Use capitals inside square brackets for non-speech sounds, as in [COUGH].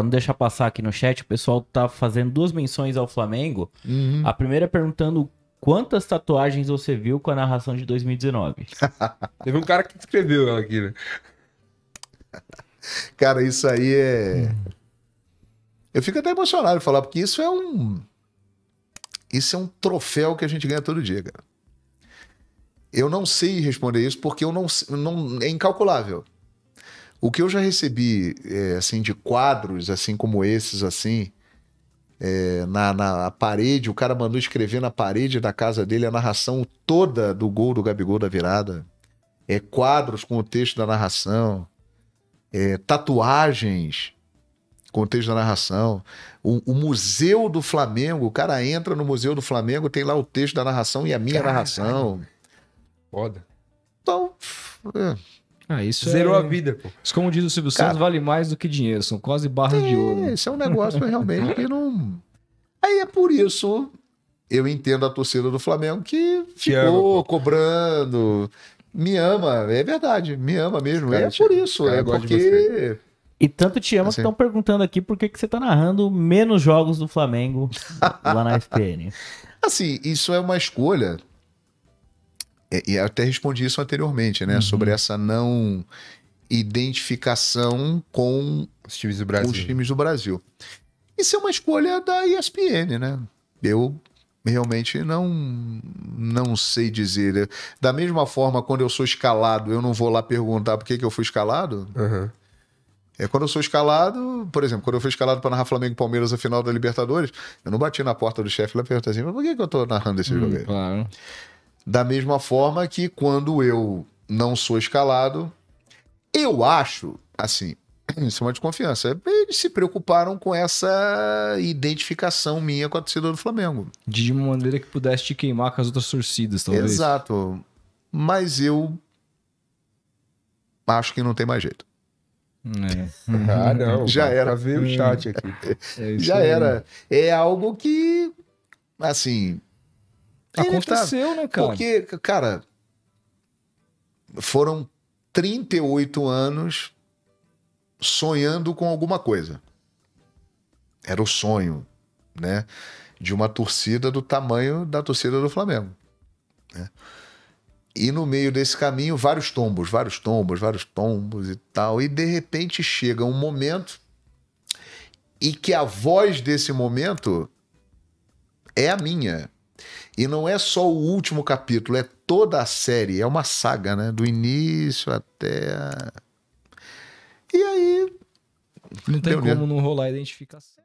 Pra não deixar passar aqui no chat, o pessoal tá fazendo duas menções ao Flamengo. Uhum. A primeira é perguntando quantas tatuagens você viu com a narração de 2019. [LAUGHS] Teve um cara que escreveu ela aqui, né? [LAUGHS] Cara, isso aí é. Eu fico até emocionado de falar, porque isso é um. Isso é um troféu que a gente ganha todo dia, cara. Eu não sei responder isso porque eu não, não é incalculável. O que eu já recebi, é, assim, de quadros, assim como esses, assim, é, na, na parede, o cara mandou escrever na parede da casa dele a narração toda do gol do Gabigol da virada. É, quadros com o texto da narração. É, tatuagens com o texto da narração. O, o, Museu do Flamengo, o cara entra no Museu do Flamengo, tem lá o texto da narração e a minha Caralho. narração. Foda. Então, é, Ah, isso Zerou é... a vida, pô. Isso, como diz o Silvio Cara. Santos, vale mais do que dinheiro. São quase barras de ouro. É, esse é um negócio realmente que não. Aí é por isso eu entendo a torcida do Flamengo que ficou ama, cobrando. Me ama, é verdade, me ama mesmo. Cara, é por isso, cara é porque. E tanto te ama Assim. que estão perguntando aqui por que, que você tá narrando menos jogos do Flamengo lá na SPN. [LAUGHS] Assim, isso é uma escolha. E até respondi isso anteriormente, né? Sobre essa não identificação com Os times do Brasil. os times do Brasil. Isso é uma escolha da ESPN, né? Eu realmente não não sei dizer. Da mesma forma, quando eu sou escalado, eu não vou lá perguntar por que, que eu fui escalado. Aham. É quando eu sou escalado, por exemplo, quando eu fui escalado para narrar Flamengo e Palmeiras a final da Libertadores, eu não bati na porta do chefe lá e perguntei assim, mas por que, que eu tô narrando esse jogo aí? Hum, claro. Da mesma forma que quando eu não sou escalado, eu acho, assim, [CLEARS THROAT] isso é uma desconfiança. Eles se preocuparam com essa identificação minha com a torcida do Flamengo. De uma maneira que pudesse te queimar com as outras torcidas, talvez. Exato. Mas eu acho que não tem mais jeito. É. [LAUGHS] Ah, não. [LAUGHS] Já era. Pra ver o chat aqui. [LAUGHS] É Já aí. era. É algo que, assim. Aconteceu, né, cara? Porque, cara, foram 38 anos sonhando com alguma coisa. Era o sonho, né? De uma torcida do tamanho da torcida do Flamengo. né? E no meio desse caminho, vários tombos, vários tombos, vários tombos e tal. E de repente chega um momento e que a voz desse momento é a minha. E não é só o último capítulo, é toda a série, é uma saga, né? Do início até. a- E aí. Não tem Deu, né? como não rolar a identificação.